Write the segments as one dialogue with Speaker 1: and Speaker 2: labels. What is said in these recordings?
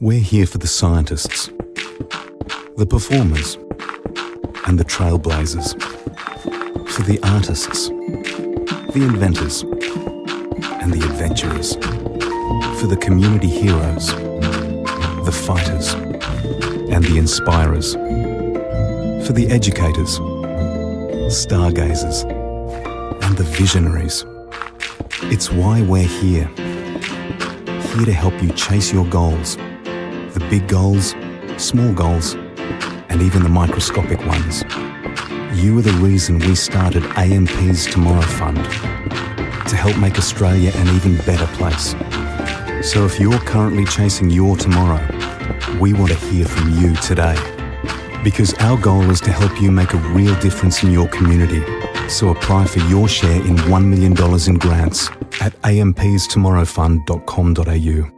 Speaker 1: We're here for the scientists, the performers, and the trailblazers. For the artists, the inventors, and the adventurers. For the community heroes, the fighters, and the inspirers. For the educators, stargazers, and the visionaries. It's why we're here. Here to help you chase your goals. The big goals, small goals, and even the microscopic ones. You are the reason we started AMP's Tomorrow Fund to help make Australia an even better place. So if you're currently chasing your tomorrow, we want to hear from you today. Because our goal is to help you make a real difference in your community. So apply for your share in $1 million in grants at ampstomorrowfund.com.au.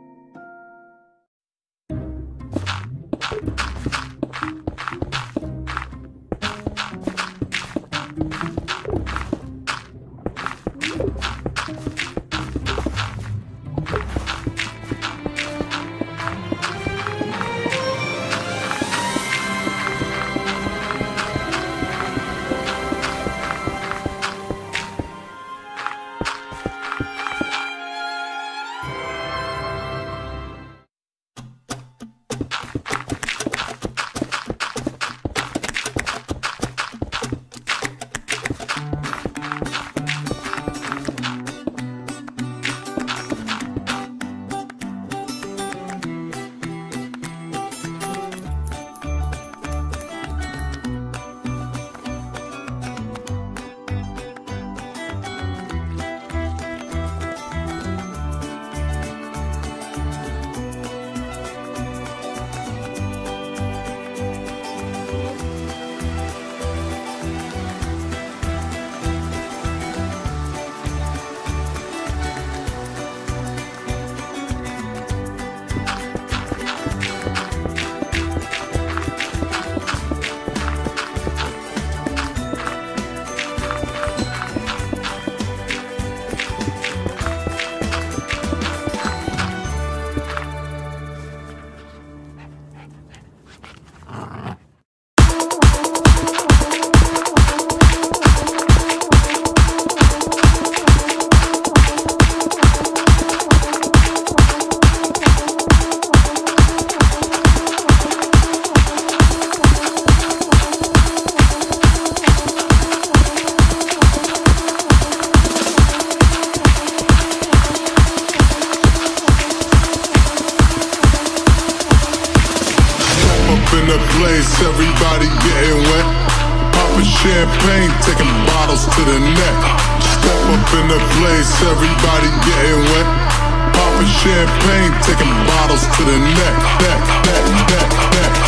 Speaker 2: in the place, everybody getting wet. Popping champagne, taking bottles to the neck. neck, neck, neck, neck,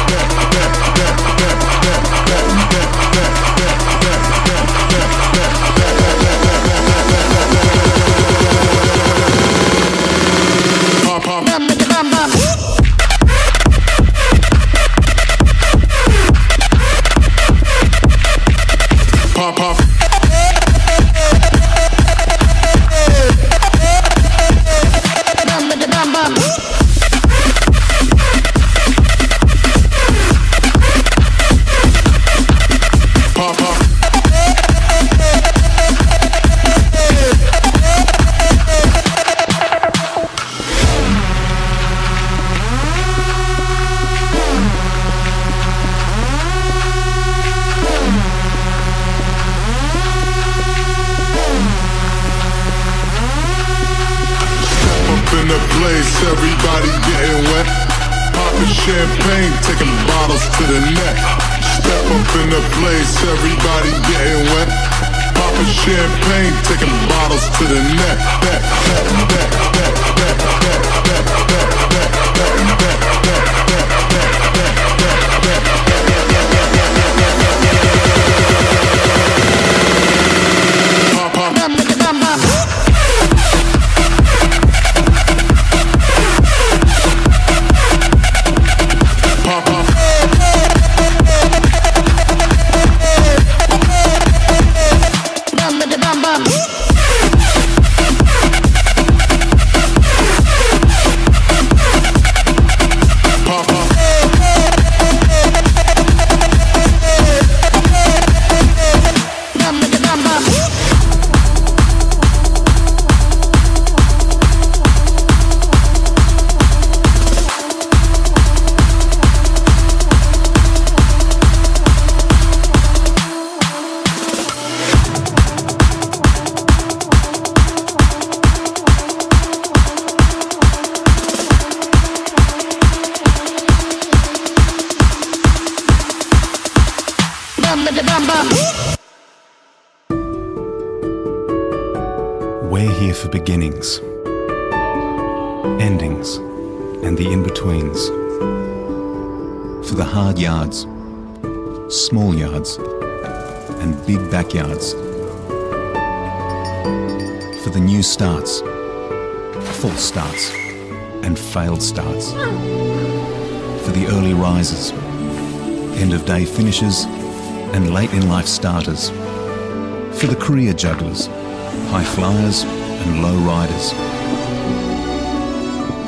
Speaker 2: everybody getting wet. Popping champagne, taking bottles to the neck. Step up in the place, everybody getting wet. Popping champagne, taking bottles to the neck. Back, back, back, back, back, back, back. bum, ba bum bum.
Speaker 1: Beginnings, endings, and the in betweens. For the hard yards, small yards, and big backyards. For the new starts, false starts, and failed starts. For the early risers, end of day finishers, and late in life starters. For the career jugglers, high flyers, and low riders.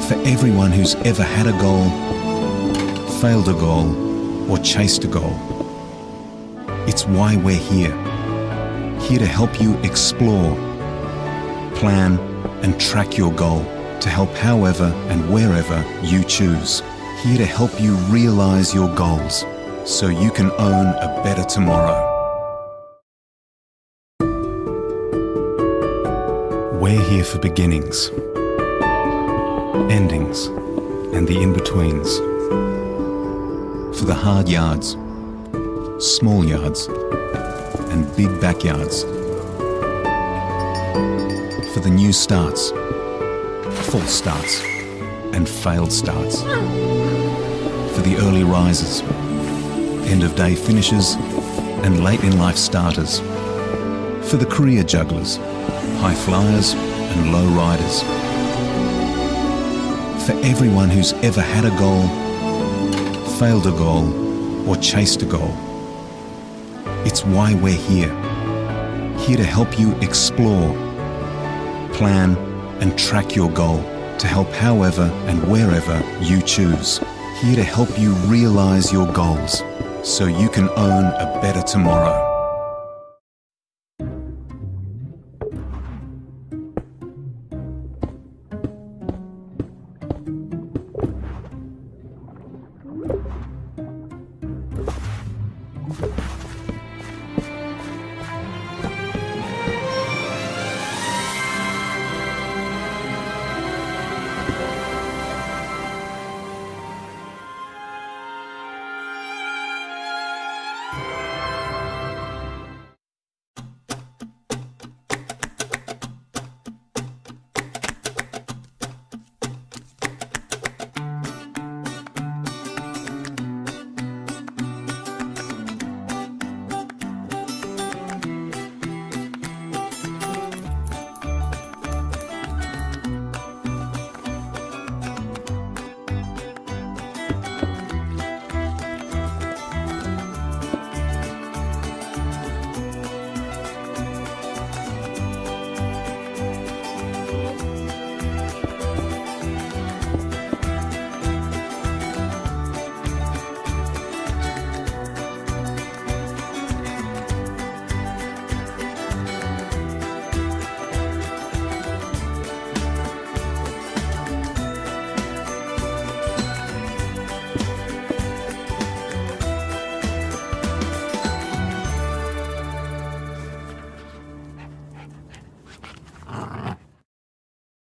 Speaker 1: For everyone who's ever had a goal, failed a goal, or chased a goal. It's why we're here. Here to help you explore, plan, and track your goal to help however and wherever you choose. Here to help you realize your goals so you can own a better tomorrow. We're here for beginnings, endings, and the in betweens. For the hard yards, small yards, and big backyards. For the new starts, false starts, and failed starts. For the early risers, end of day finishers, and late in life starters. For the career jugglers, high flyers, and low riders. For everyone who's ever had a goal, failed a goal, or chased a goal. It's why we're here. Here to help you explore, plan, and track your goal to help however and wherever you choose. Here to help you realize your goals so you can own a better tomorrow.